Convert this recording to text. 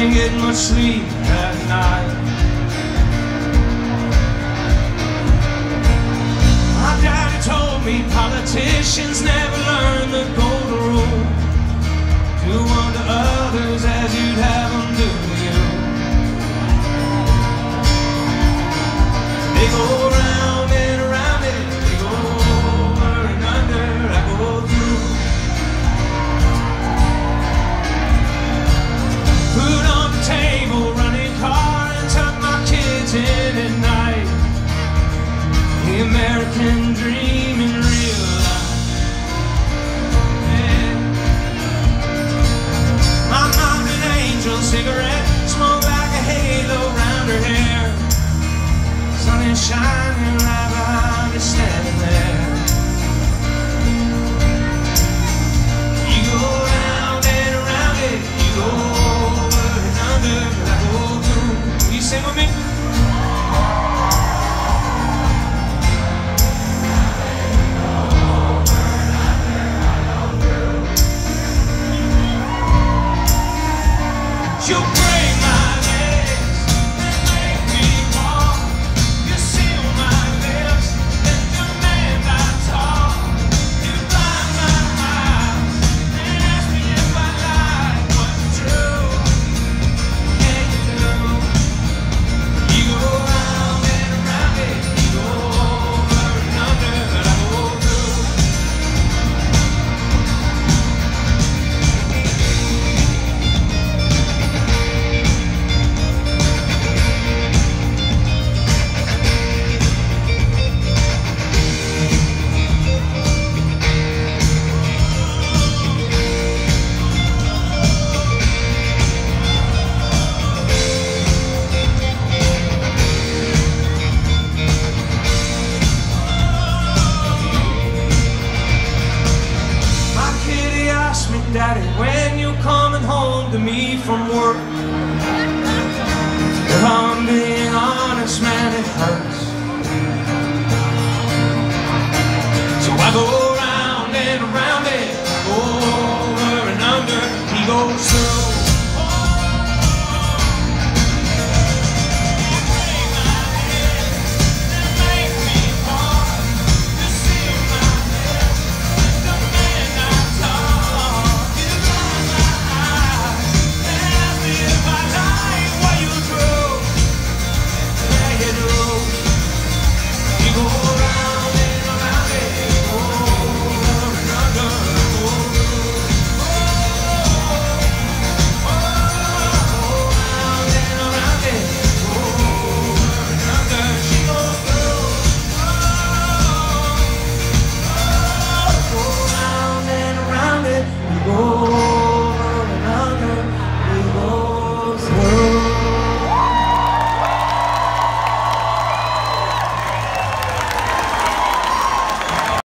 ain't getting much sleep at night. My daddy told me politicians never learn the golden rule. Do unto others as you'd have them do to you. They go shining right behind her, standing there. You go round and around it, you go over and under, but I go through. You sing with me? You So I go round and around it, over and under. He goes through.